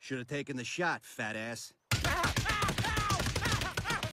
Should have taken the shot, fat ass. Ah!